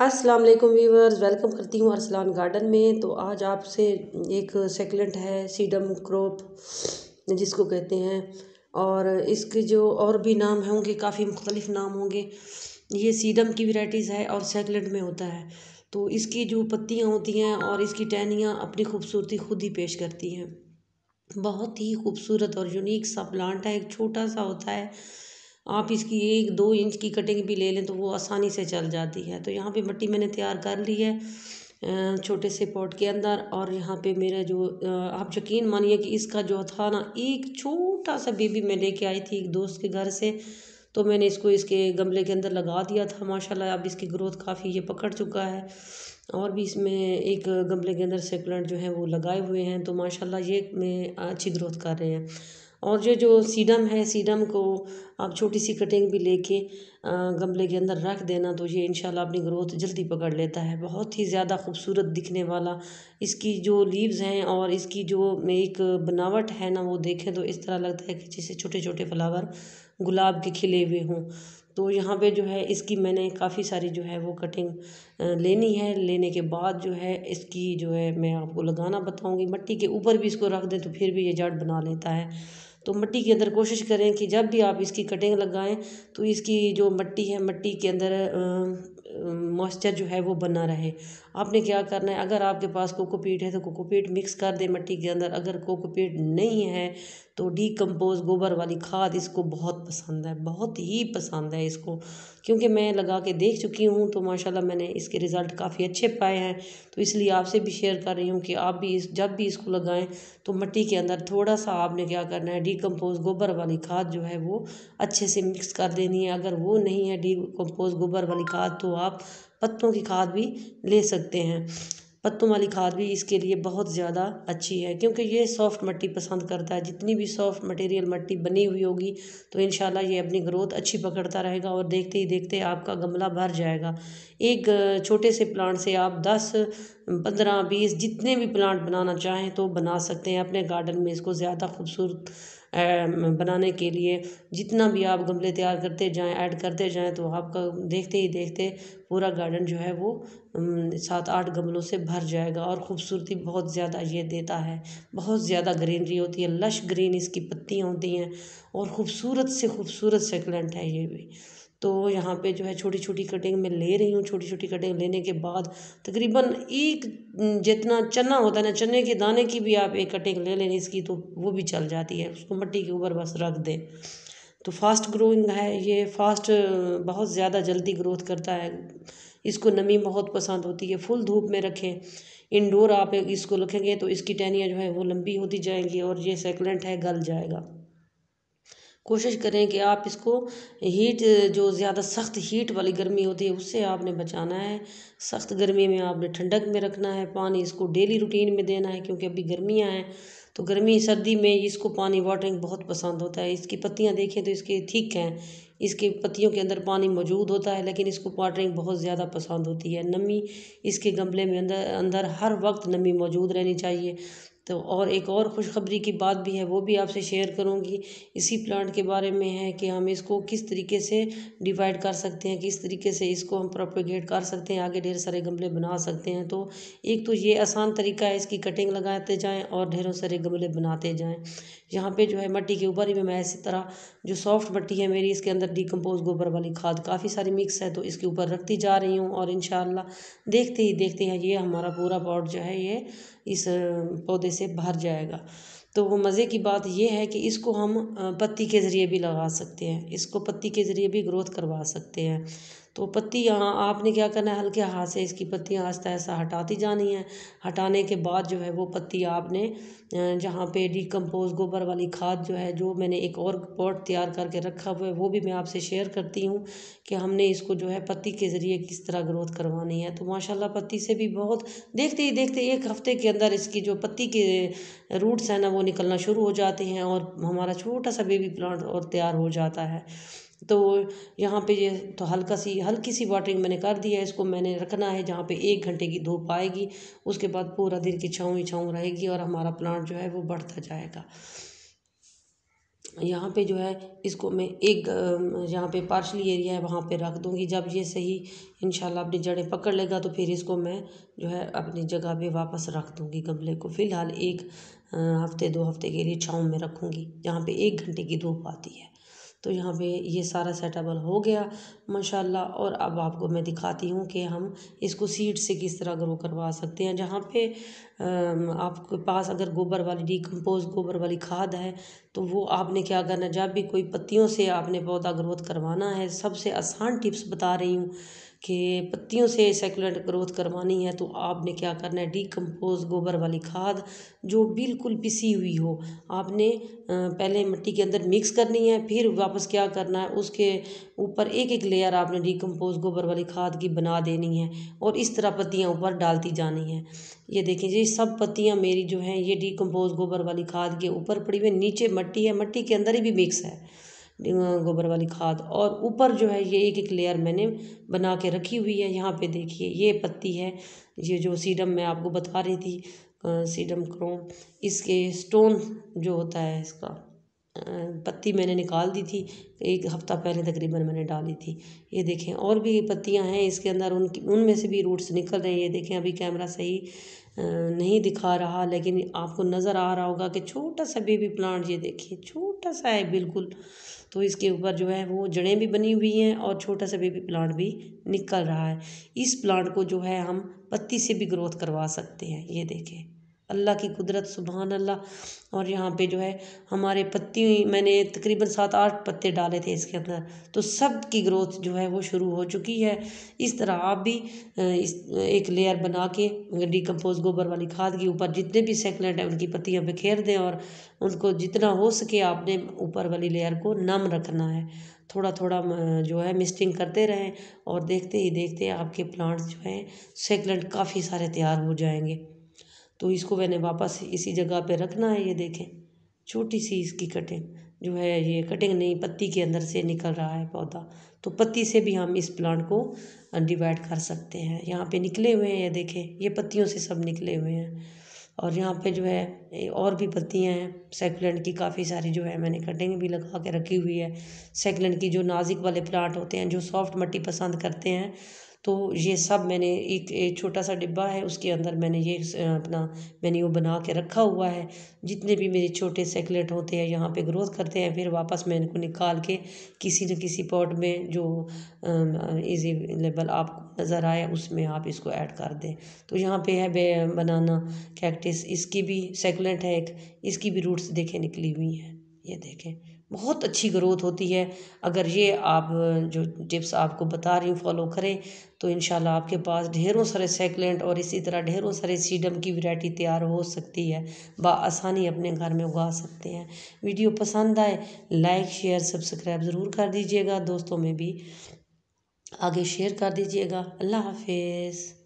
अस्सलाम वालेकुम viewers welcome करती हूँ अरसलान गार्डन में। तो आज आपसे एक सेकलेंट है सीडम क्रॉप, जिसको कहते हैं। और इसके जो और भी नाम होंगे काफ़ी मुख्तलिफ़ नाम होंगे। ये सीडम की वैरायटीज़ है और सेकलेंट में होता है। तो इसकी जो पत्तियाँ होती हैं और इसकी टहनियाँ अपनी खूबसूरती खुद ही पेश करती हैं। बहुत ही खूबसूरत और यूनिक सा प्लांट है, एक छोटा सा होता है। आप इसकी एक दो इंच की कटिंग भी ले लें तो वो आसानी से चल जाती है। तो यहाँ पे मिट्टी मैंने तैयार कर ली है छोटे से पॉट के अंदर और यहाँ पे मेरा जो आप यकीन मानिए कि इसका जो था ना एक छोटा सा बेबी मैं लेके आई थी एक दोस्त के घर से तो मैंने इसको इसके गमले के अंदर लगा दिया था। माशाल्लाह अब इसकी ग्रोथ काफ़ी ये पकड़ चुका है और भी इसमें एक गमले के अंदर से प्लांट जो है वो लगाए हुए हैं। तो माशाल्लाह ये में अच्छी ग्रोथ कर रहे हैं। और ये जो सीडम है, सीडम को आप छोटी सी कटिंग भी लेके गमले के अंदर रख देना तो ये इंशाल्लाह अपनी ग्रोथ जल्दी पकड़ लेता है। बहुत ही ज़्यादा खूबसूरत दिखने वाला इसकी जो लीव्स हैं और इसकी जो एक बनावट है ना, वो देखें तो इस तरह लगता है कि जैसे छोटे छोटे फ्लावर गुलाब के खिले हुए हों। तो यहाँ पे जो है, इसकी मैंने काफ़ी सारी जो है वो कटिंग लेनी है। लेने के बाद जो है, इसकी जो है मैं आपको लगाना बताऊँगी। मिट्टी के ऊपर भी इसको रख दें तो फिर भी ये जड़ बना लेता है। तो मिट्टी के अंदर कोशिश करें कि जब भी आप इसकी कटिंग लगाएँ तो इसकी जो मिट्टी है, मिट्टी के अंदर मॉइस्चर जो है वो बना रहे। आपने क्या करना है? अगर आपके पास कोकोपीट है तो कोकोपीट मिक्स कर दें मिट्टी के अंदर। अगर कोकोपीट नहीं है तो डीकम्पोज गोबर वाली खाद इसको बहुत पसंद है। बहुत ही पसंद है इसको। क्योंकि मैं लगा के देख चुकी हूँ तो माशाल्लाह मैंने इसके रिज़ल्ट काफ़ी अच्छे पाए हैं। तो इसलिए आपसे भी शेयर कर रही हूँ कि आप भी इस, जब भी इसको लगाएँ तो मिट्टी के अंदर थोड़ा सा आपने क्या करना है? डीकम्पोज गोबर वाली खाद जो है वो अच्छे से मिक्स कर देनी है। अगर वो नहीं है डीकम्पोज गोबर वाली खाद तो आप पत्तों की खाद भी ले सकते हैं। पत्तों वाली खाद भी इसके लिए बहुत ज़्यादा अच्छी है, क्योंकि ये सॉफ्ट मिट्टी पसंद करता है। जितनी भी सॉफ्ट मटेरियल मिट्टी बनी हुई होगी तो इन ये अपनी ग्रोथ अच्छी पकड़ता रहेगा और देखते ही देखते आपका गमला भर जाएगा। एक छोटे से प्लांट से आप दस पंद्रह बीस जितने भी प्लांट बनाना चाहें तो बना सकते हैं अपने गार्डन में इसको ज़्यादा खूबसूरत बनाने के लिए। जितना भी आप गमले तैयार करते जाएँ ऐड करते जाएँ तो आपका देखते ही देखते पूरा गार्डन जो है वो सात आठ गमलों से भर जाएगा और ख़ूबसूरती बहुत ज़्यादा ये देता है। बहुत ज़्यादा ग्रीनरी होती है लश ग्रीन इसकी पत्तियाँ होती हैं और ख़ूबसूरत से ख़ूबसूरत सेकलेंट है ये भी। तो यहाँ पे जो है छोटी छोटी कटिंग मैं ले रही हूँ। छोटी छोटी कटिंग लेने के बाद तकरीबन एक जितना चना होता है ना, चने के दाने की भी आप एक कटिंग ले लें, इसकी तो वो भी चल जाती है। उसको मिट्टी के ऊपर बस रख दें। तो फास्ट ग्रोइंग है, ये फास्ट, बहुत ज़्यादा जल्दी ग्रोथ करता है। इसको नमी बहुत पसंद होती है। फुल धूप में रखें। इंडोर आप इसको रखेंगे तो इसकी टहनियाँ जो है वो लंबी होती जाएँगी और ये सेकलेंट है, गल जाएगा। कोशिश करें कि आप इसको हीट जो ज़्यादा सख्त हीट वाली गर्मी होती है, उससे आपने बचाना है। सख्त गर्मी में आपने ठंडक में रखना है, पानी इसको डेली रूटीन में देना है, क्योंकि अभी गर्मियाँ हैं तो गर्मी सर्दी में इसको पानी वाटरिंग बहुत पसंद होता है। इसकी पत्तियाँ देखें तो इसके थिक हैं, इसके पत्तियों के अंदर पानी मौजूद होता है, लेकिन इसको वाटरिंग बहुत ज़्यादा पसंद होती है। नमी इसके गमले में अंदर अंदर हर वक्त नमी मौजूद रहनी चाहिए। तो और एक और खुशखबरी की बात भी है, वो भी आपसे शेयर करूँगी। इसी प्लांट के बारे में है कि हम इसको किस तरीके से डिवाइड कर सकते हैं, किस तरीके से इसको हम प्रोपोगेट कर सकते हैं, आगे ढेर सारे गमले बना सकते हैं। तो एक तो ये आसान तरीका है, इसकी कटिंग लगाते जाएँ और ढेरों सारे गमले बनाते जाएँ। यहाँ पे जो है मट्टी के ऊपर ही मैं इसी तरह जो सॉफ्ट मिट्टी है मेरी, इसके अंदर डिकम्पोज गोबर वाली खाद काफ़ी सारी मिक्स है तो इसके ऊपर रखती जा रही हूँ और इन देखते ही देखते हैं ये हमारा पूरा पॉट जो है ये इस पौधे से भर जाएगा। तो वो मज़े की बात ये है कि इसको हम पत्ती के ज़रिए भी लगा सकते हैं, इसको पत्ती के ज़रिए भी ग्रोथ करवा सकते हैं। तो पत्ती यहाँ आपने क्या करना है? हल्के हाथ से इसकी पत्तियाँ आहिस्ता आहिस्ता हटाती जानी है। हटाने के बाद जो है वो पत्ती आपने जहाँ पे डिकम्पोज गोबर वाली खाद जो है, जो मैंने एक और पॉट तैयार करके रखा हुआ है, वो भी मैं आपसे शेयर करती हूँ कि हमने इसको जो है पत्ती के ज़रिए किस तरह ग्रोथ करवानी है। तो माशाल्लाह पत्ती से भी बहुत, देखते ही देखते एक हफ़्ते के अंदर इसकी जो पत्ती के रूट्स हैं ना, वो निकलना शुरू हो जाते हैं और हमारा छोटा सा बेबी प्लांट और तैयार हो जाता है। तो यहाँ पे ये तो हल्का सी, हल्की सी वाटरिंग मैंने कर दी है, इसको मैंने रखना है जहाँ पे एक घंटे की धूप आएगी, उसके बाद पूरा दिन की छाँव ही छाँव रहेगी और हमारा प्लांट जो है वो बढ़ता जाएगा। यहाँ पे जो है, इसको मैं एक, यहाँ पे पार्शली एरिया है, वहाँ पे रख दूँगी। जब ये सही, इंशाल्लाह अपनी जड़ें पकड़ लेगा तो फिर इसको मैं जो है अपनी जगह पे वापस रख दूँगी गमले को। फ़िलहाल एक, हफ़्ते, दो हफ़्ते के लिए छाँव में रखूँगी, जहाँ पे एक घंटे की धूप आती है। तो यहाँ पे ये सारा सेटअबल हो गया, माशाल्लाह। और अब आपको मैं दिखाती हूँ कि हम इसको सीड से किस तरह ग्रो करवा सकते हैं। जहाँ पे आपके पास अगर गोबर वाली डिकम्पोज गोबर वाली खाद है तो वो आपने क्या करना जब भी कोई पत्तियों से आपने पौधा ग्रोथ करवाना है, सबसे आसान टिप्स बता रही हूँ कि पत्तियों से सेकुलेंट ग्रोथ करवानी है तो आपने क्या करना है? डिकम्पोज गोबर वाली खाद जो बिल्कुल पिसी हुई हो, आपने पहले मिट्टी के अंदर मिक्स करनी है, फिर वापस क्या करना है? उसके ऊपर एक एक लेयर आपने डिकम्पोज गोबर वाली खाद की बना देनी है और इस तरह पत्तियाँ ऊपर डालती जानी है। ये देखें जी, सब पत्तियाँ मेरी जो हैं, ये डिकम्पोज गोबर वाली खाद के ऊपर पड़ी हुई नीचे मट्टी है, मट्टी के अंदर ही भी मिक्स है। गोबर वाली खाद और ऊपर जो है ये एक एक लेयर मैंने बना के रखी हुई है। यहाँ पे देखिए ये पत्ती है। ये जो सीडम मैं आपको बता रही थी सीडम क्रोम, इसके स्टोन जो होता है इसका। पत्ती मैंने निकाल दी थी, एक हफ़्ता पहले तकरीबन मैंने डाली थी। ये देखें, और भी पत्तियाँ हैं इसके अंदर उनकी उनमें से भी रूट्स निकल रहे हैं। ये देखें, अभी कैमरा सही नहीं दिखा रहा, लेकिन आपको नज़र आ रहा होगा कि छोटा सा बेबी प्लांट ये देखिए, छोटा सा है बिल्कुल। तो इसके ऊपर जो है, वो जड़ें भी बनी हुई हैं और छोटा सा बेबी प्लांट भी निकल रहा है। इस प्लांट को जो है, हम पत्ती से भी ग्रोथ करवा सकते हैं, ये देखें। अल्लाह की कुदरत सुबहान अल्लाह और यहाँ पे जो है, हमारे पत्ती, मैंने तकरीबन सात आठ पत्ते डाले थे इसके अंदर। तो सब की ग्रोथ जो है, वो शुरू हो चुकी है। इस तरह आप भी इस, एक लेयर बना के, डिकम्पोज गोबर वाली खाद के ऊपर जितने भी सेकलेंट हैं, उनकी पत्तियाँ बिखेर दें और उनको जितना हो सके आपने ऊपर वाली लेयर को नम रखना है। थोड़ा थोड़ा जो है, मिस्टिंग करते रहें और देखते ही देखते आपके प्लांट्स जो हैं सेकलेंट काफ़ी सारे तैयार हो जाएँगे। तो इसको मैंने वापस इसी जगह पे रखना है, ये देखें। छोटी सी इसकी कटिंग जो है ये कटिंग नहीं, पत्ती के अंदर से निकल रहा है पौधा। तो पत्ती से भी हम इस प्लांट को डिवाइड कर सकते हैं। यहाँ पे निकले हुए हैं, ये देखें, ये पत्तियों से सब निकले हुए हैं। और यहाँ पे जो है और भी पत्तियाँ हैं। सेकुलेंट की काफ़ी सारी जो है मैंने कटिंग भी लगा के रखी हुई है। सेकुलेंट की जो नाजिक वाले प्लांट होते हैं, जो सॉफ्ट मट्टी पसंद करते हैं तो ये सब मैंने एक एक छोटा सा डिब्बा है, उसके अंदर मैंने ये अपना मैंने वो बना के रखा हुआ है। जितने भी मेरे छोटे सेकलेट होते हैं, यहाँ पे ग्रोथ करते हैं, फिर वापस मैं इनको निकाल के किसी न किसी पॉट में जो इजी लेवल आपको नज़र आए, उसमें आप इसको ऐड कर दें। तो यहाँ पे है बनाना कैक्टिस इसकी भी सेकुलेंट है एक, इसकी भी रूट्स देखें निकली हुई हैं, ये देखें। बहुत अच्छी ग्रोथ होती है। अगर ये आप, जो टिप्स आपको बता रही हूँ, फॉलो करें तो इन आपके पास ढेरों सारे सेकलेंट और इसी तरह ढेरों सारे सीडम की वैरायटी तैयार हो सकती है। आसानी अपने घर में उगा सकते हैं। वीडियो पसंद आए, लाइक, शेयर, सब्सक्राइब ज़रूर कर दीजिएगा। दोस्तों में भी आगे शेयर कर दीजिएगा। अल्लाह हाफिज़।